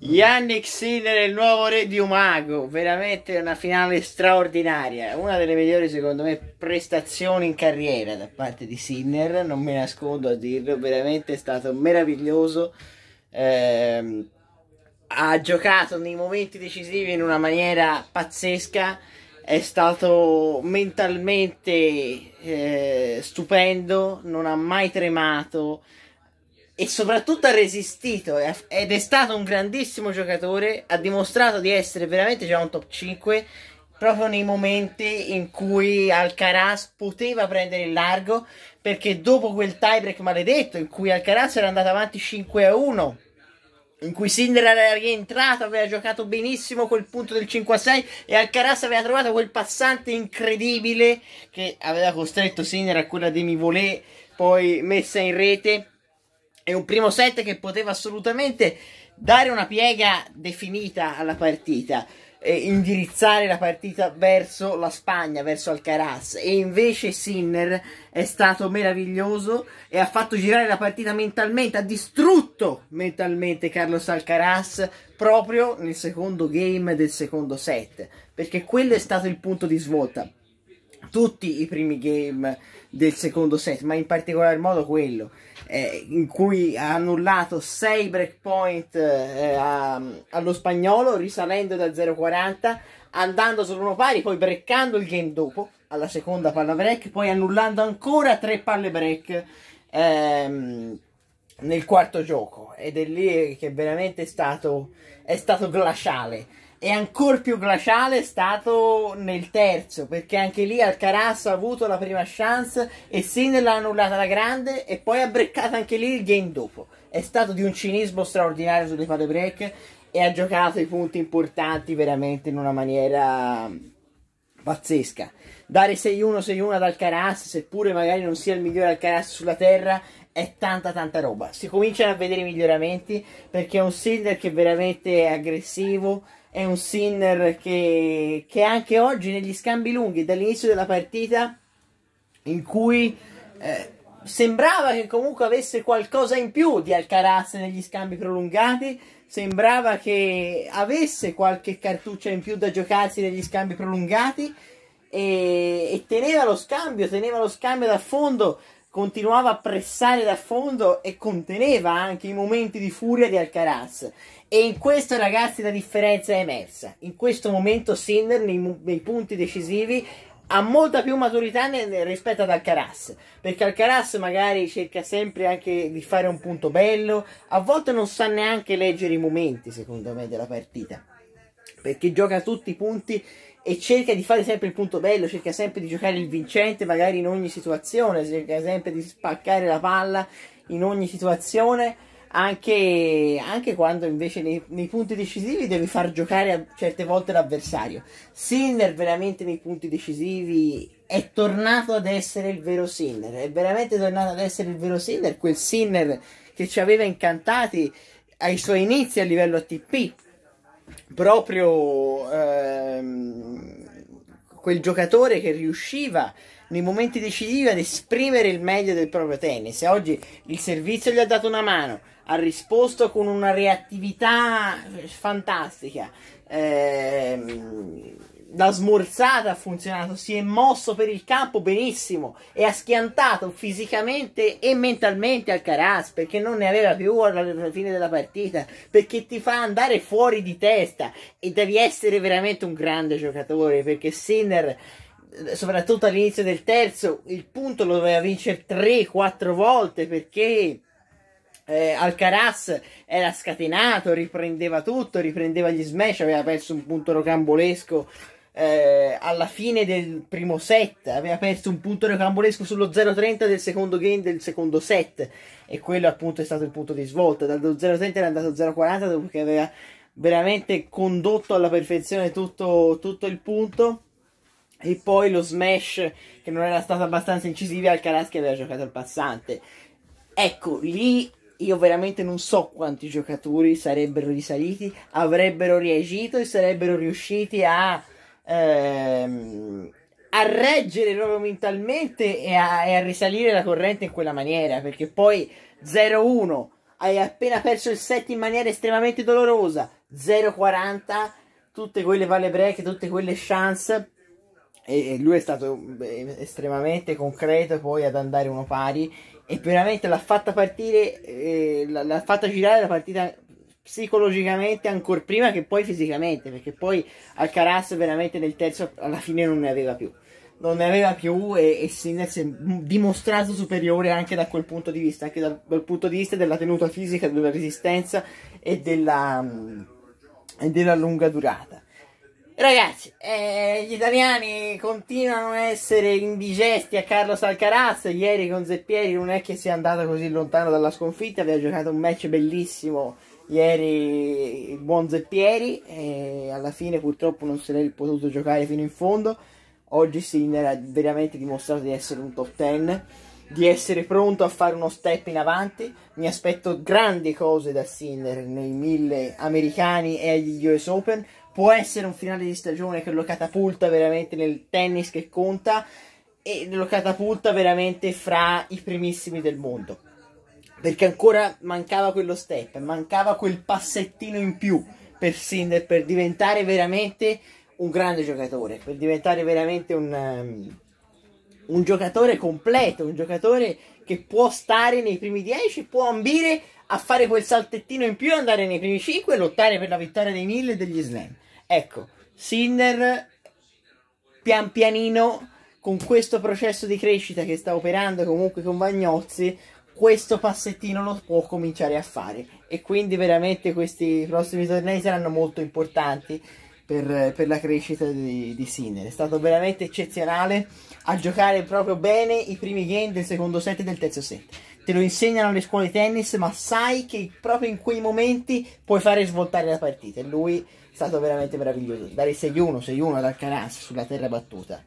Yannick Sinner, il nuovo re di Umago, veramente una finale straordinaria, una delle migliori secondo me prestazioni in carriera da parte di Sinner, non me nascondo a dirlo, veramente è stato meraviglioso, eh, ha giocato nei momenti decisivi in una maniera pazzesca, è stato mentalmente eh, stupendo, non ha mai tremato, e soprattutto ha resistito ed è stato un grandissimo giocatore, ha dimostrato di essere veramente già un top 5 proprio nei momenti in cui Alcaraz poteva prendere il largo perché dopo quel tiebreak maledetto in cui Alcaraz era andato avanti 5 a 1 in cui Sinner era rientrato, aveva giocato benissimo quel punto del 5 a 6 e Alcaraz aveva trovato quel passante incredibile che aveva costretto Sinner a quella demi volée poi messa in rete è un primo set che poteva assolutamente dare una piega definita alla partita e indirizzare la partita verso la Spagna, verso Alcaraz. E invece Sinner è stato meraviglioso e ha fatto girare la partita mentalmente, ha distrutto mentalmente Carlos Alcaraz proprio nel secondo game del secondo set perché quello è stato il punto di svolta tutti i primi game del secondo set, ma in particolar modo quello eh, in cui ha annullato 6 breakpoint eh, allo spagnolo, risalendo da 0-40, andando sull'uno pari, poi breccando il game dopo, alla seconda palla break, poi annullando ancora 3 palle break ehm, nel quarto gioco. Ed è lì che veramente è stato, è stato glaciale e ancora più glaciale è stato nel terzo perché anche lì Alcaraz ha avuto la prima chance e Sinner l'ha annullata la grande e poi ha breccato anche lì il game dopo. È stato di un cinismo straordinario sulle palle break e ha giocato i punti importanti veramente in una maniera pazzesca. Dare 6-1 6-1 ad Alcaraz seppure magari non sia il migliore Alcaraz sulla terra è tanta tanta roba. Si cominciano a vedere i miglioramenti perché è un Sinner che veramente è aggressivo è un Sinner che, che anche oggi negli scambi lunghi dall'inizio della partita in cui eh, sembrava che comunque avesse qualcosa in più di Alcaraz negli scambi prolungati sembrava che avesse qualche cartuccia in più da giocarsi negli scambi prolungati e, e teneva lo scambio teneva lo scambio da fondo continuava a pressare da fondo e conteneva anche i momenti di furia di Alcaraz. E in questo, ragazzi, la differenza è emersa. In questo momento Sinner, nei, nei punti decisivi, ha molta più maturità rispetto ad Alcaraz perché Alcaraz magari cerca sempre anche di fare un punto bello a volte non sa neanche leggere i momenti secondo me della partita perché gioca tutti i punti e cerca di fare sempre il punto bello, cerca sempre di giocare il vincente magari in ogni situazione, cerca sempre di spaccare la palla in ogni situazione, anche, anche quando invece nei, nei, punti decisivi devi far giocare a certe volte l'avversario. Sinner veramente nei punti decisivi è tornato ad essere il vero Sinner, è veramente tornato ad essere il vero Sinner, quel Sinner che ci aveva incantati ai suoi inizi a livello ATP proprio ehm, quel giocatore che riusciva nei momenti decisivi ad esprimere il meglio del proprio tennis. E oggi il servizio gli ha dato una mano, ha risposto con una reattività fantastica. Ehm, la smorzata ha funzionato, si è mosso per il campo benissimo e ha schiantato fisicamente e mentalmente Alcaraz perché non ne aveva più alla fine della partita, perché ti fa andare fuori di testa e devi essere veramente un grande giocatore perché Sinner soprattutto all'inizio del terzo il punto lo doveva vincere 3-4 volte perché eh, Alcaraz era scatenato, riprendeva tutto, riprendeva gli smash, aveva perso un punto rocambolesco eh, alla fine del primo set. Aveva perso un punto rocambolesco sullo 0-30 del secondo game del secondo set. E quello appunto è stato il punto di svolta. Dallo 0-30 era andato 0-40 dopo che aveva veramente condotto alla perfezione tutto, tutto il punto. E poi lo smash che non era stato abbastanza incisivo Alcaraz che aveva giocato il passante. Ecco lì io veramente non so quanti giocatori sarebbero risaliti avrebbero reagito e sarebbero riusciti a ehm, a reggere proprio mentalmente e a, e a, risalire la corrente in quella maniera perché poi 0-1 hai appena perso il set in maniera estremamente dolorosa, 0-40, tutte quelle valle break, tutte quelle chance, e lui è stato estremamente concreto poi ad andare uno pari, e veramente l'ha fatta partire, eh, l'ha fatta girare la partita psicologicamente ancora prima che poi fisicamente, perché poi Alcaraz veramente nel terzo alla fine non ne aveva più non ne aveva più e, e Sinner si è dimostrato superiore anche da quel punto di vista, anche dal, dal punto di vista della tenuta fisica, della resistenza e della, e della lunga durata. Ragazzi, eh, gli italiani continuano a essere indigesti a Carlos Alcaraz. Ieri con Zeppieri non è che sia andato così lontano dalla sconfitta, aveva giocato un match bellissimo ieri il buon Zeppieri e alla fine purtroppo non se l'è potuto giocare fino in fondo Oggi Sinner ha veramente dimostrato di essere un top 10, di essere pronto a fare uno step in avanti. Mi aspetto grandi cose da Sinner nei mille americani e agli US Open. Può essere un finale di stagione che lo catapulta veramente nel tennis che conta e lo catapulta veramente fra i primissimi del mondo. Perché ancora mancava quello step, mancava quel passettino in più per Sinner per diventare veramente un grande giocatore, per diventare veramente un, um, un giocatore completo, un giocatore che può stare nei primi 10, può ambire a fare quel saltettino in più, andare nei primi 5 e lottare per la vittoria dei 1000 e degli slam. Ecco, Sinner pian pianino con questo processo di crescita che sta operando comunque con Vagnozzi, questo passettino lo può cominciare a fare e quindi veramente questi prossimi tornei saranno molto importanti per, per la crescita di, di Sinner. È stato veramente eccezionale a giocare proprio bene i primi game del secondo set e del terzo set. Te lo insegnano le scuole tennis, ma sai che proprio in quei momenti puoi fare svoltare la partita. E lui è stato veramente meraviglioso. Dare 6-1, 6-1 ad Alcaraz sulla terra battuta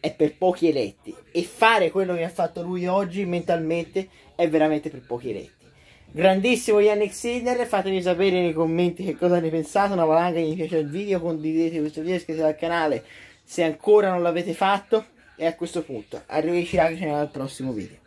è per pochi eletti. E fare quello che ha fatto lui oggi mentalmente è veramente per pochi eletti. Grandissimo Yannick Sinner, fatemi sapere nei commenti che cosa ne pensate, una valanga che vi piace il video, condividete questo video, iscrivetevi al canale se ancora non l'avete fatto e a questo punto arrivederci al prossimo video.